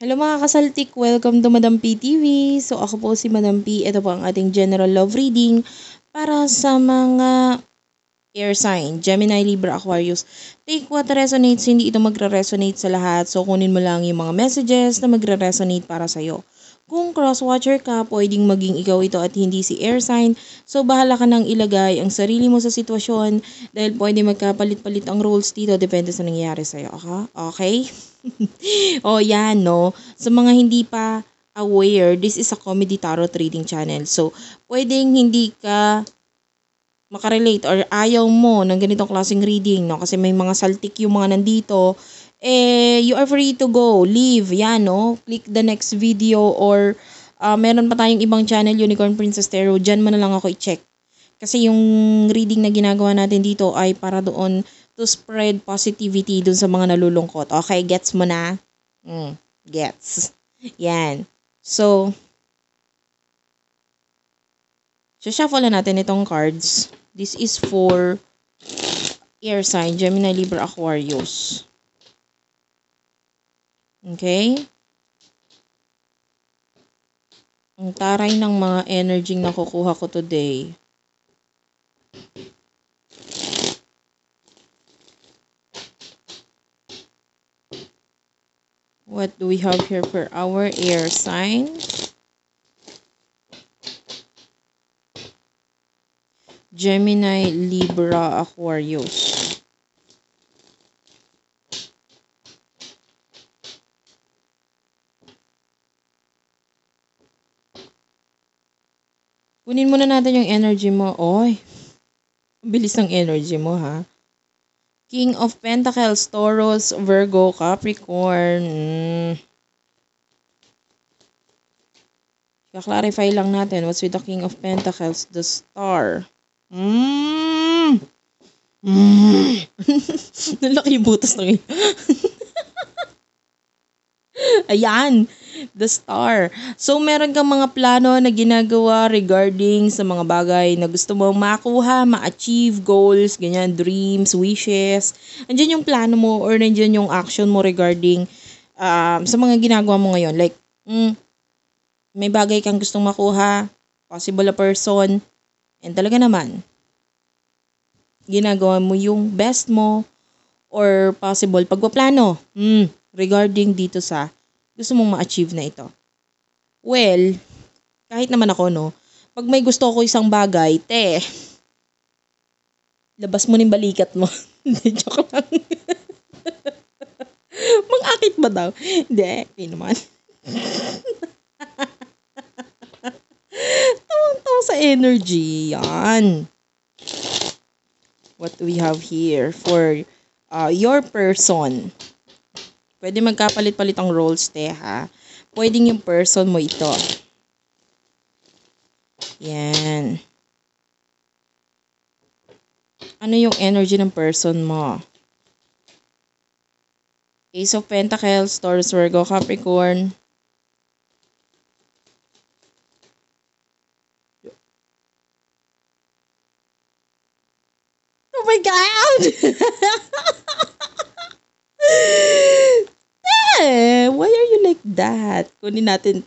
Hello mga kasaltik, welcome to Madam P TV. So ako po si Madam P. Ito po ang ating general love reading para sa mga air sign, Gemini, Libra, Aquarius. Take what resonates, hindi ito magre-resonate sa lahat. So kunin mo lang yung mga messages na magre-resonate para sa'yo. Kung cross-watcher ka, pwedeng maging ikaw ito at hindi si air sign. So bahala ka nang ilagay ang sarili mo sa sitwasyon dahil pwede magkapalit-palit ang roles dito depende sa nangyayari sa'yo. Okay? o yan, no? Sa mga hindi pa aware, this is a comedy tarot reading channel. So, pwedeng hindi ka makarelate or ayaw mo ng ganitong klaseng reading, no? Kasi may mga saltik yung mga nandito eh, you are free to go, leave, yan, no? Click the next video or uh, meron pa tayong ibang channel, Unicorn Princess Tarot, dyan mo na lang ako i-check. Kasi yung reading na ginagawa natin dito ay para doon to spread positivity dun sa mga nalulungkot. Okay, gets mo na? Mm, gets. Yan. So, shuffle na natin itong cards. This is for air sign, Gemini, Libra, Aquarius. Okay? Ang taray ng mga energy na kukuha ko today. What do we have here for our air sign? Gemini, Libra, Aquarius. Kunin muna natin yung energy mo. Oy, bilis ng energy mo ha. King of Pentacles, Taurus, Virgo, Capricorn. Mm. clarify lang natin. What's with the King of Pentacles? The Star. Mm. Mm. Nalaki butas ng Ayan the star. So, meron kang mga plano na ginagawa regarding sa mga bagay na gusto mong makuha, ma-achieve, goals, ganyan, dreams, wishes. Andiyan yung plano mo or nandiyan yung action mo regarding um, sa mga ginagawa mo ngayon. Like, mm, may bagay kang gustong makuha, possible a person, and talaga naman, ginagawa mo yung best mo or possible pagpaplano mm, regarding dito sa gusto mong ma-achieve na ito? Well, kahit naman ako, no, pag may gusto ko isang bagay, te, labas mo ng balikat mo. Hindi, joke lang. Mang-akit ba daw? Hindi, hindi naman. Tawang-tawa sa energy. Yan. What we have here for uh, your person. Pwede magkapalit-palit ang roles, te, ha? Pwedeng yung person mo ito. Yan. Ano yung energy ng person mo? Ace of Pentacles, Taurus, Virgo, Capricorn. Oh my God! eh, why are you like that? Kunin natin.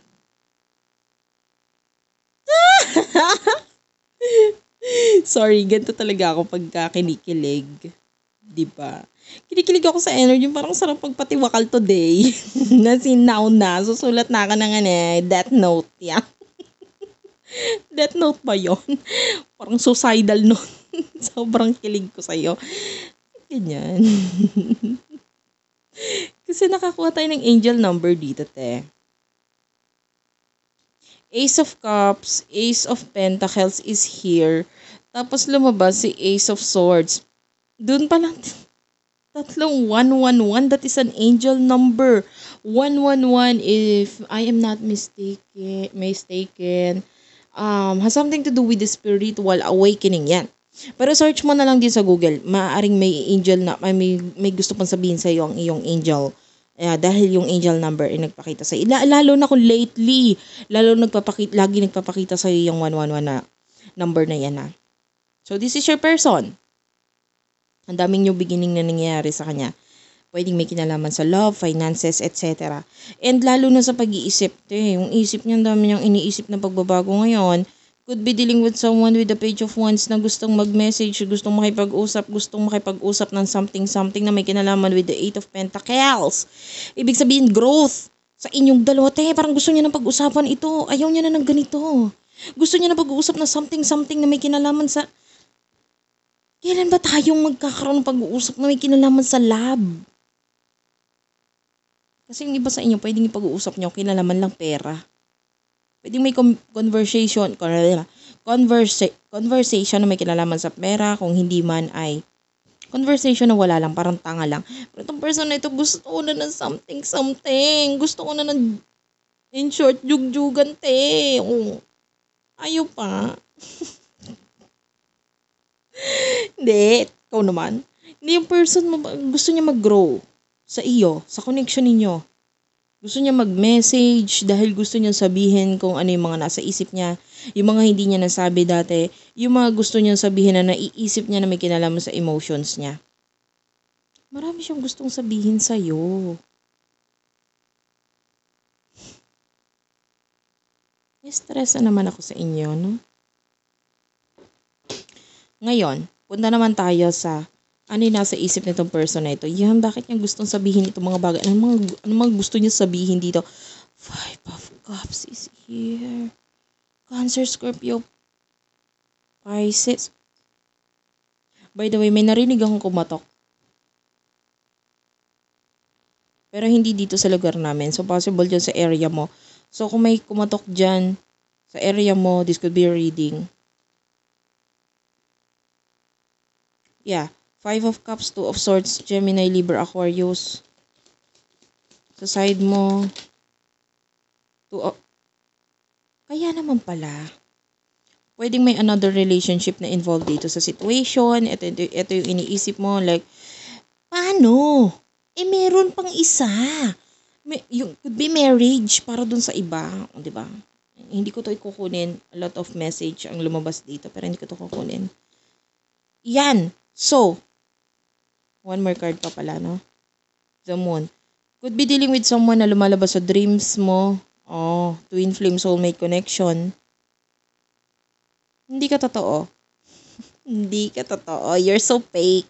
Sorry, ganito talaga ako pagka kinikilig. Ba? Kinikilig ako sa energy, parang sarap pagpatiwakal today. na sinaw na, susulat na ka ng ano, eh, death note, yeah. death note ba yon Parang suicidal note. Sobrang kilig ko sa'yo. Ganyan. Kasi nakakuha tayo ng angel number dito, te. Ace of Cups, Ace of Pentacles is here. Tapos lumabas si Ace of Swords. Doon pa lang, tatlong 111. That is an angel number. 111, if I am not mistaken, mistaken um, has something to do with the spiritual awakening yan. Pero search mo na lang din sa Google. Maaring may angel na, may, may gusto pang sabihin sa iyo ang iyong angel. Uh, dahil yung angel number ay nagpakita sa iyo. Lalo na kung lately, lalo nagpapakita, lagi nagpapakita sa iyo yung 111 na number na yan ha. So this is your person. Ang daming new beginning na nangyayari sa kanya. pwedeng may kinalaman sa love, finances, etc. And lalo na sa pag-iisip, te, yung isip niya, ang dami niyang iniisip na pagbabago ngayon. Could be dealing with someone with the page of wands na gustong mag-message, gustong makipag-usap, gustong makipag-usap ng something-something na may kinalaman with the eight of pentacles. Ibig sabihin, growth sa inyong dalawa. Te, parang gusto niya na pag-usapan ito. Ayaw niya na ng ganito. Gusto niya na pag-uusap na something-something na may kinalaman sa... Kailan ba tayong magkakaroon ng pag-uusap na may kinalaman sa lab? Kasi yung iba sa inyo, pwedeng ipag-uusap nyo, kinalaman lang pera. Pwedeng may conversation, conversa, conversation na may kinalaman sa pera, kung hindi man ay conversation na wala lang, parang tanga lang. Pero itong person na ito, gusto ko na ng something, something. Gusto ko na ng, in short, jugjugan, te. Oh. Ayaw pa. Hindi, ikaw naman. Hindi yung person mo, gusto niya mag-grow sa iyo, sa connection ninyo. Gusto niya mag-message dahil gusto niya sabihin kung ano yung mga nasa isip niya, yung mga hindi niya nasabi dati, yung mga gusto niya sabihin na naiisip niya na may kinalaman sa emotions niya. Marami siyang gustong sabihin sa iyo. Stress na naman ako sa inyo, no? Ngayon, punta naman tayo sa ano yung nasa isip nitong person na ito. Yan, bakit niya gustong sabihin itong mga bagay? Ano mga, ano mga gusto niya sabihin dito? Five of Cups is here. Cancer, Scorpio, Pisces. By the way, may narinig akong kumatok. Pero hindi dito sa lugar namin. So, possible dyan sa area mo. So, kung may kumatok dyan sa area mo, this could be a reading. Yeah. Five of Cups, Two of Swords, Gemini, Libra, Aquarius. Sa side mo, two of... Kaya naman pala. Pwedeng may another relationship na involved dito sa situation. Ito, ito, ito yung iniisip mo. Like, paano? Eh, meron pang isa. May, yung, could be marriage para dun sa iba. O, di ba? Hindi ko to ikukunin. A lot of message ang lumabas dito. Pero hindi ko to kukunin. Yan. So, One more card pa pala, no? The Moon. Could be dealing with someone na lumalabas sa dreams mo. Oh, twin flame soulmate connection. Hindi ka totoo. Hindi ka totoo. You're so fake.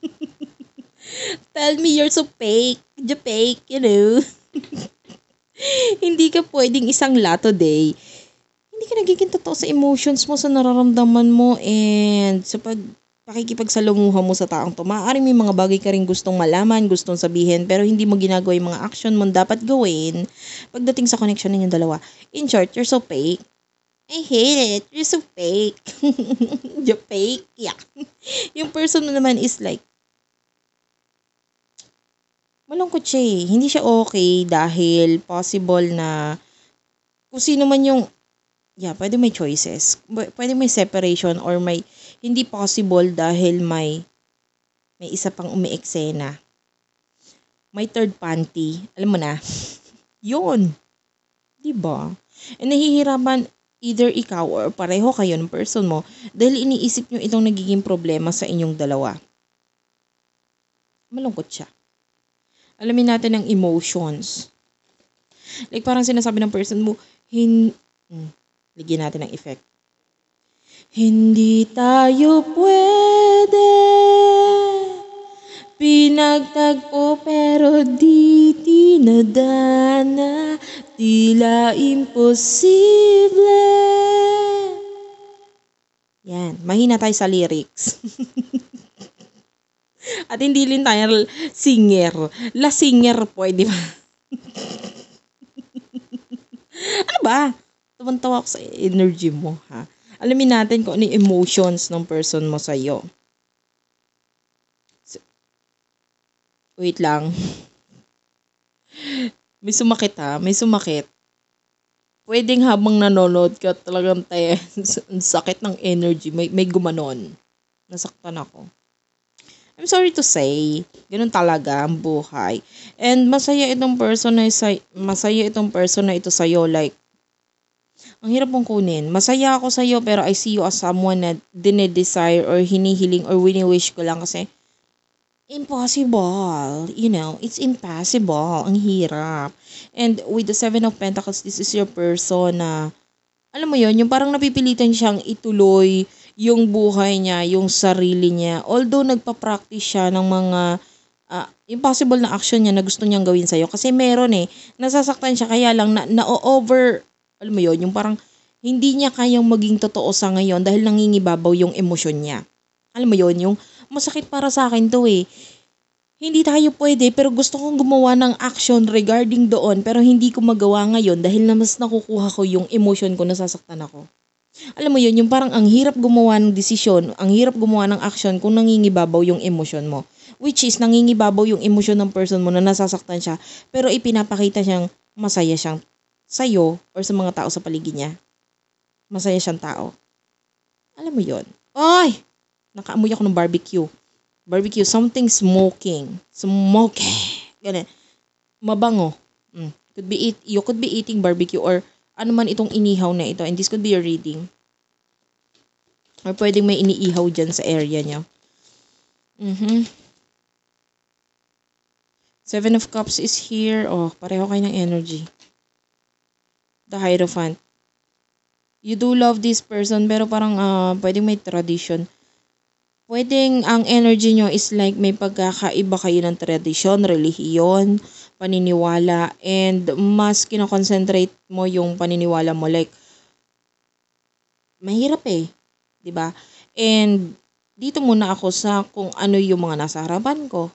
Tell me you're so fake. You fake, you know. Hindi ka pwedeng isang lato day. Hindi ka nagiging totoo sa emotions mo, sa nararamdaman mo, and sa pag pakikipagsalumuha mo sa taong to. Maaaring may mga bagay ka rin gustong malaman, gustong sabihin, pero hindi mo ginagawa yung mga action mo dapat gawin pagdating sa connection ninyong dalawa. In short, you're so fake. I hate it. You're so fake. you're fake. Yeah. yung person mo naman is like, malungkot siya eh. Hindi siya okay dahil possible na kung sino man yung, yeah, pwede may choices. Pwede may separation or may hindi possible dahil may may isa pang umiiksena. May third panty. Alam mo na. Yun. 'Di ba? E nahihirapan either ikaw or pareho kayo ng person mo dahil iniisip nyo itong nagiging problema sa inyong dalawa. Malungkot siya. Alamin natin ang emotions. Like parang sinasabi ng person mo, hin... Hmm, ligyan natin ng effect. Hindi tayo pwede Pinagtagpo pero di tinadana Tila imposible Yan, mahina tayo sa lyrics. At hindi rin tayo singer. La singer pwede ba? ano ba? Tawan-tawa ako sa energy mo, ha? Alamin natin kung ano yung emotions ng person mo sa iyo. So, wait lang. may sumakit ha, may sumakit. Pwedeng habang nanonood ka talagang tayo, sakit ng energy, may, may gumanon. Nasaktan ako. I'm sorry to say, ganun talaga ang buhay. And masaya itong person na masaya itong person na ito sa iyo like ang hirap mong kunin. Masaya ako sa iyo pero I see you as someone na dinedesire or hinihiling or wini-wish ko lang kasi impossible. You know, it's impossible. Ang hirap. And with the Seven of Pentacles, this is your person na, alam mo yon yung parang napipilitan siyang ituloy yung buhay niya, yung sarili niya. Although nagpa-practice siya ng mga uh, impossible na action niya na gusto niyang gawin sa'yo. Kasi meron eh, nasasaktan siya kaya lang na, na-over, alam mo yon yung parang hindi niya kayang maging totoo sa ngayon dahil nangingibabaw yung emosyon niya. Alam mo yon yung masakit para sa akin to eh. Hindi tayo pwede pero gusto kong gumawa ng action regarding doon pero hindi ko magawa ngayon dahil na mas nakukuha ko yung emotion ko nasasaktan ako. Alam mo yun, yung parang ang hirap gumawa ng desisyon, ang hirap gumawa ng action kung nangingibabaw yung emosyon mo. Which is, nangingibabaw yung emosyon ng person mo na nasasaktan siya, pero ipinapakita siyang masaya siyang sa'yo or sa mga tao sa paligid niya. Masaya siyang tao. Alam mo yon Ay! Nakaamoy ako ng barbecue barbecue, something smoking. Smoking. Ganun. Mabango. Mm. Could be eat, you could be eating barbecue or ano man itong inihaw na ito. And this could be your reading. Or pwedeng may iniihaw dyan sa area niya. Mm-hmm. Seven of Cups is here. Oh, pareho kayo ng energy. The Hierophant. You do love this person pero parang uh, pwedeng may tradition pwedeng ang energy nyo is like may pagkakaiba kayo ng tradisyon, relihiyon, paniniwala, and mas kinoconcentrate mo yung paniniwala mo. Like, mahirap eh. ba diba? And, dito muna ako sa kung ano yung mga nasa harapan ko.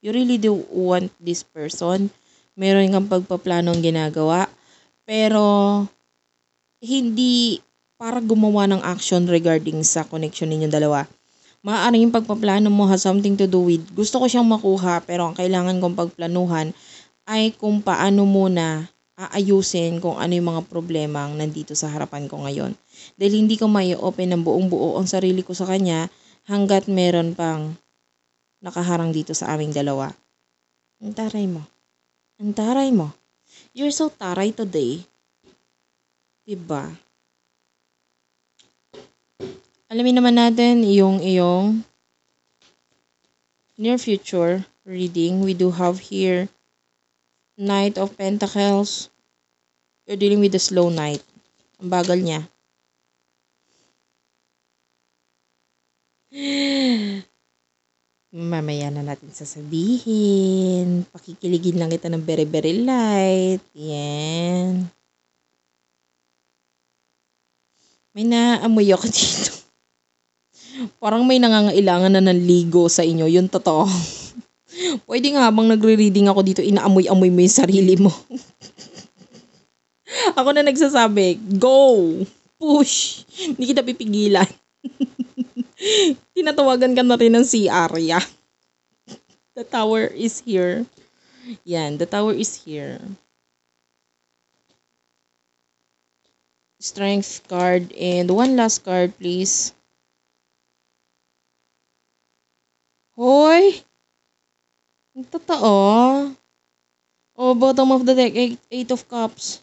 You really do want this person. Meron kang pagpaplanong ginagawa. Pero, hindi para gumawa ng action regarding sa connection ninyong dalawa. Maaaring yung pagpaplano mo has something to do with gusto ko siyang makuha pero ang kailangan kong pagplanuhan ay kung paano muna aayusin kung ano yung mga problema ang nandito sa harapan ko ngayon. Dahil hindi ko may open ng buong buo ang sarili ko sa kanya hanggat meron pang nakaharang dito sa aming dalawa. Ang taray mo. Ang taray mo. You're so taray today. Diba? Alamin naman natin yung iyong near future reading. We do have here Knight of Pentacles. You're dealing with the slow night. Ang bagal niya. Mamaya na natin sasabihin. Pakikiligin lang kita ng very very light. Yan. May naamoy ako dito. Parang may nangangailangan na ng ligo sa inyo. Yun totoo. Pwede nga habang nagre-reading ako dito, inaamoy-amoy mo yung sarili mo. ako na nagsasabi, go! Push! Hindi kita pipigilan. Tinatawagan ka na rin ng si Arya. The tower is here. Yan, the tower is here. Strength card and one last card please. Hoy! Totoo. Oh, bottom of the deck, eight, eight of cups.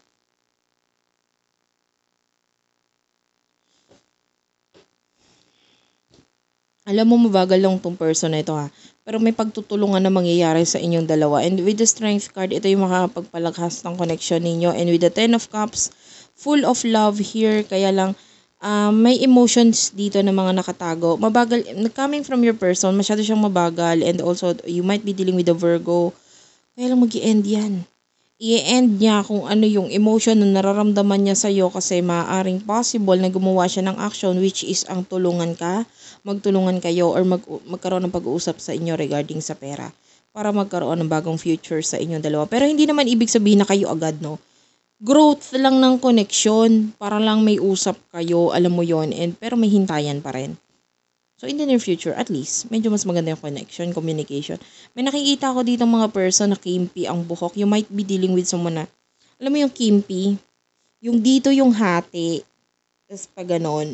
Alam mo, mabagal lang tong person na ito ha. Pero may pagtutulungan na mangyayari sa inyong dalawa. And with the strength card, ito yung makakapagpalakas ng connection ninyo. And with the ten of cups, full of love here. Kaya lang, uh, may emotions dito na mga nakatago. Mabagal, coming from your person, masyado siyang mabagal and also you might be dealing with a Virgo. Kaya lang mag end yan. I-end niya kung ano yung emotion na nararamdaman niya sa'yo kasi maaaring possible na gumawa siya ng action which is ang tulungan ka, magtulungan kayo or mag, magkaroon ng pag-uusap sa inyo regarding sa pera para magkaroon ng bagong future sa inyong dalawa. Pero hindi naman ibig sabihin na kayo agad, no? growth lang ng connection para lang may usap kayo, alam mo yon and pero may hintayan pa rin. So in the near future, at least, medyo mas maganda yung connection, communication. May nakikita ako dito mga person na kimpi ang buhok. You might be dealing with someone na, alam mo yung kimpi? Yung dito yung hati. Tapos pa ganon.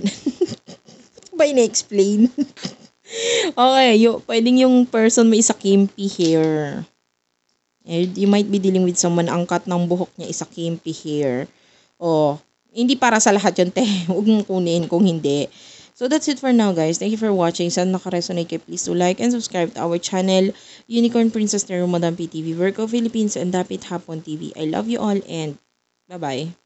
ba ina-explain? okay, yung, pwedeng yung person may isa kimpi hair. You might be dealing with someone ang cut ng buhok niya is a kimpy hair. O, hindi para sa lahat yun, te. Huwag mong kunin kung hindi. So that's it for now guys. Thank you for watching. Sana naka-resonate kayo. Please do like and subscribe to our channel, Unicorn Princess Nero Madam PTV, Virgo Philippines, and Dapit Hapon TV. I love you all and bye-bye.